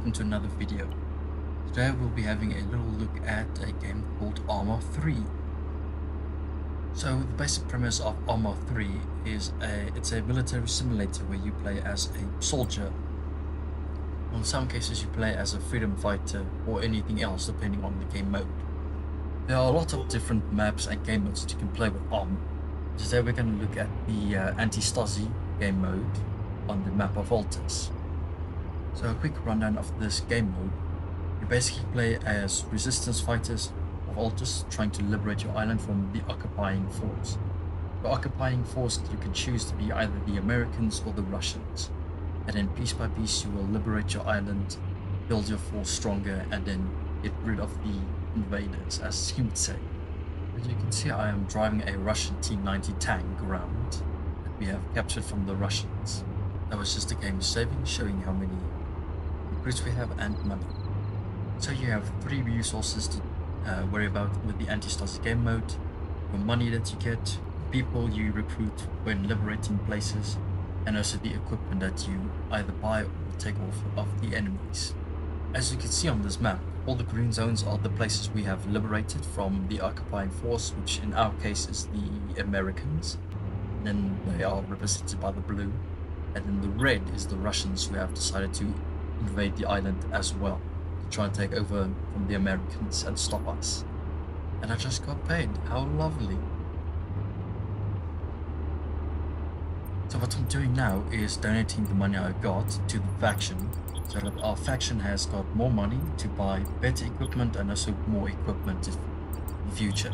welcome to another video. Today we'll be having a little look at a game called Arma 3. So the basic premise of Arma 3 is a it's a military simulator where you play as a soldier. In some cases you play as a freedom fighter or anything else depending on the game mode. There are a lot of different maps and game modes that you can play with Arma. Today we're going to look at the uh, Antistasi game mode on the map of Altis. So a quick rundown of this game mode. You basically play as resistance fighters of Altis trying to liberate your island from the occupying force. The occupying force you can choose to be either the Americans or the Russians. And then piece by piece you will liberate your island, build your force stronger and then get rid of the invaders as you would say. As you can see I am driving a Russian T-90 tank around that we have captured from the Russians. That was just a game saving showing how many recruits we have and money. So you have three resources to uh, worry about with the Antistasi game mode, your money that you get, people you recruit when liberating places, and also the equipment that you either buy or take off of the enemies. As you can see on this map, all the green zones are the places we have liberated from the occupying force, which in our case is the Americans. Then they are represented by the blue. And then the red is the Russians who have decided to invade the island as well to try and take over from the Americans and stop us. And I just got paid. How lovely. So what I'm doing now is donating the money I got to the faction so that our faction has got more money to buy better equipment and also more equipment in the future.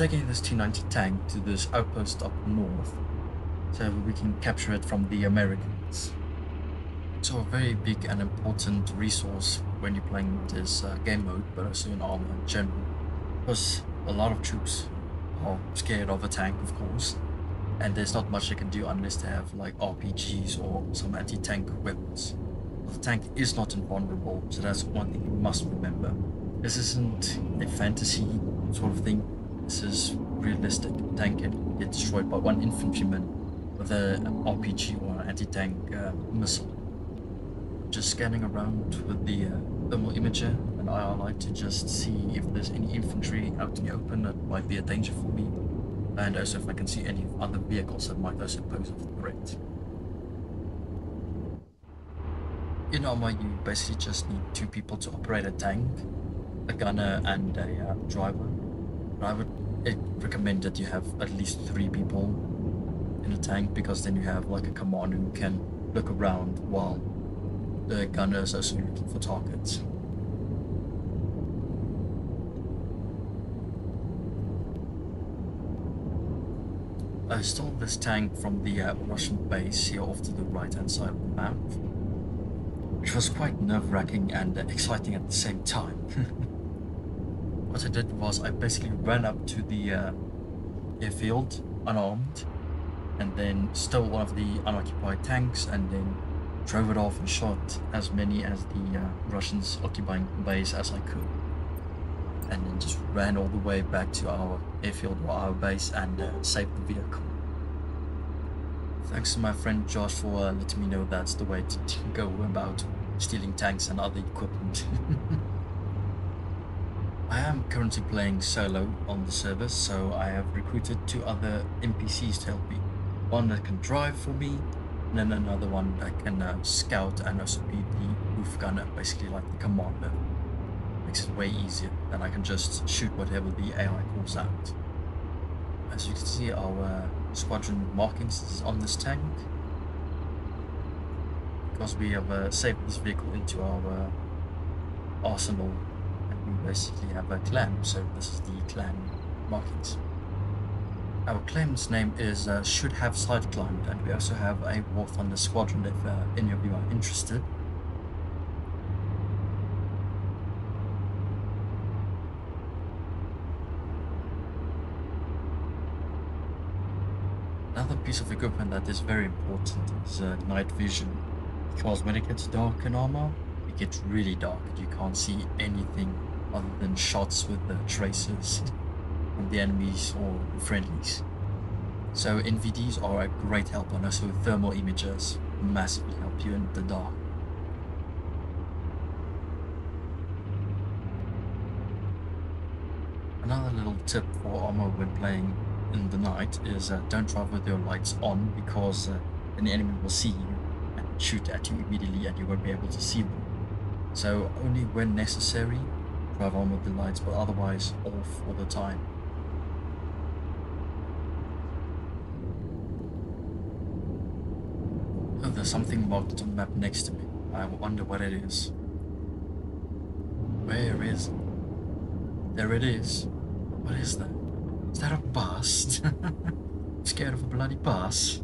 Taking this T-90 tank to this outpost up north so we can capture it from the Americans. It's a very big and important resource when you're playing this uh, game mode but also in Arma in general because a lot of troops are scared of a tank of course and there's not much they can do unless they have like RPGs or some anti-tank weapons. The tank is not invulnerable so that's one thing you must remember. This isn't a fantasy sort of thing this is realistic. Tank can get destroyed by one infantryman with an RPG or an anti-tank uh, missile. Just scanning around with the uh, thermal imager and IR to just see if there's any infantry out in the open that might be a danger for me. And also if I can see any other vehicles that might also pose a threat. In Arma you basically just need two people to operate a tank, a gunner and a uh, driver. I would recommend that you have at least three people in a tank because then you have like a commander who can look around while the gunners are looking for targets. I stole this tank from the uh, Russian base here off to the right hand side of the map, which was quite nerve-wracking and uh, exciting at the same time. what I did was I basically ran up to the uh, airfield unarmed and then stole one of the unoccupied tanks and then drove it off and shot as many as the uh, Russians occupying base as I could. And then just ran all the way back to our airfield or our base and uh, saved the vehicle. Thanks to my friend Josh for uh, letting me know that's the way to go about stealing tanks and other equipment. I am currently playing solo on the server, so I have recruited two other NPCs to help me. One that can drive for me, and then another one that can uh, scout and also be the roof gunner, basically like the commander. Makes it way easier, and I can just shoot whatever the AI calls out. As you can see, our uh, squadron markings is on this tank. Because we have uh, saved this vehicle into our uh, arsenal we basically have a clan, so this is the clan markings. Our clan's name is uh, Should Have Side Climbed, and we also have a War Thunder squadron if uh, any of you are interested. Another piece of equipment that is very important is uh, night vision, because when it gets dark in Arma, it gets really dark and you can't see anything other than shots with the tracers from the enemies or the friendlies. So NVDs are a great help and also thermal imagers massively help you in the dark. Another little tip for Arma when playing in the night is uh, don't drive with your lights on because uh, an enemy will see you and shoot at you immediately and you won't be able to see them. So only when necessary, drive on with the lights, but otherwise off all the time. Oh, there's something marked on the map next to me. I wonder what it is. Where is it? There it is. What is that? Is that a bus? Scared of a bloody bus?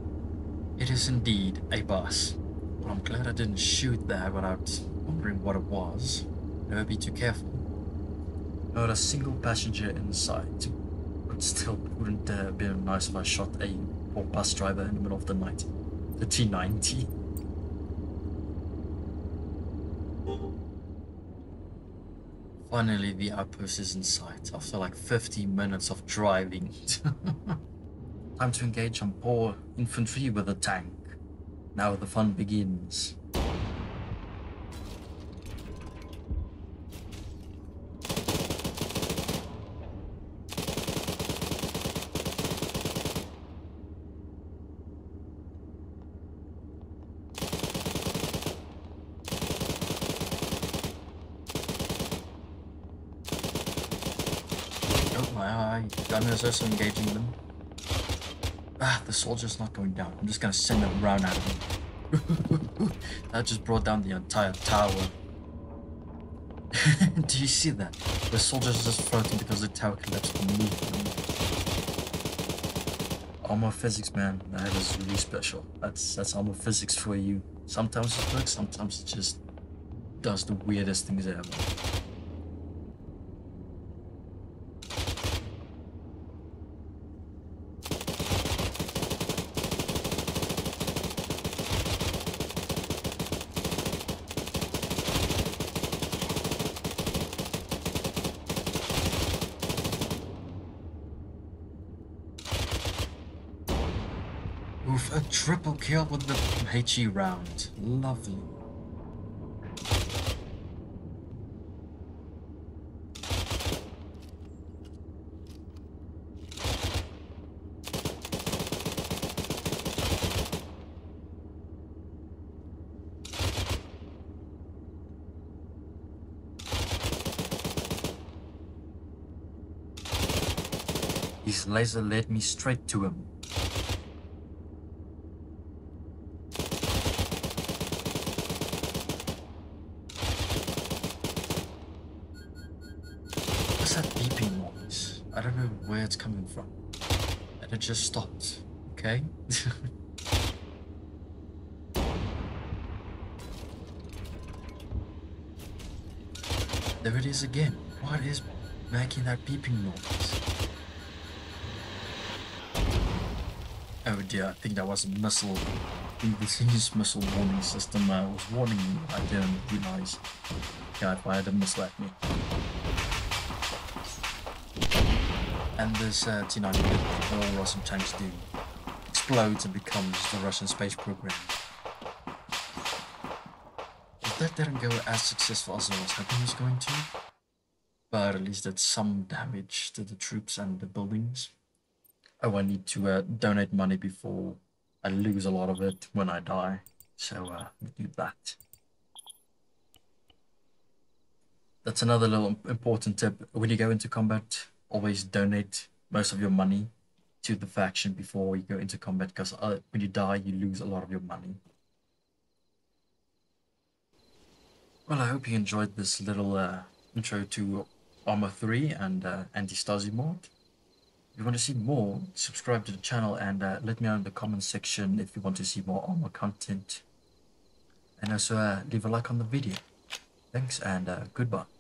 It is indeed a bus. Well, I'm glad I didn't shoot there without wondering what it was. Never be too careful. Not a single passenger inside. But still, wouldn't uh, be nice if I shot a poor bus driver in the middle of the night. The T90. Finally, the outpost is in sight after like 50 minutes of driving. Time to engage some poor infantry with a tank. Now the fun begins. My eye, gunner is also engaging them. Ah, the soldier's not going down. I'm just gonna send them round at him. that just brought down the entire tower. Do you see that? The soldier's just floating because the tower collapsed beneath them. Arma physics, man, that is really special. That's that's Arma physics for you. Sometimes it works, sometimes it just does the weirdest things ever. A triple kill with the HE round. Lovely. His laser led me straight to him. What's that beeping noise? I don't know where it's coming from. And it just stopped. Okay? there it is again. What is making that beeping noise? Oh dear, I think that was a missile. This is missile warning system. I was warning you. I didn't realize. God, it fired a missile at me. And this uh, T-90 all Russian tanks do explodes and becomes the Russian space program. But that didn't go as successful as I was hoping it was going to. But at least did some damage to the troops and the buildings. Oh, I need to uh, donate money before I lose a lot of it when I die. So uh, do that. That's another little important tip. When you go into combat, always donate most of your money to the faction before you go into combat because uh, when you die, you lose a lot of your money. Well, I hope you enjoyed this little uh, intro to Arma 3 and uh, Antistasi mod. If you want to see more, subscribe to the channel and uh, let me know in the comments section if you want to see more Arma content. And also uh, leave a like on the video. Thanks and uh, goodbye.